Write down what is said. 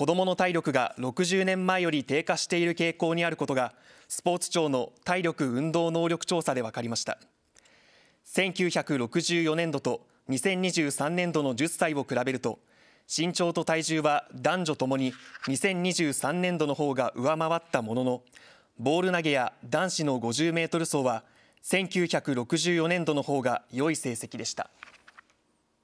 子どもの体力が60年前より低下している傾向にあることがスポーツ庁の体力運動能力調査で分かりました。1964年度と2023年度の10歳を比べると身長と体重は男女ともに2023年度の方が上回ったもののボール投げや男子の50メートル走は1964年度の方が良い成績でした。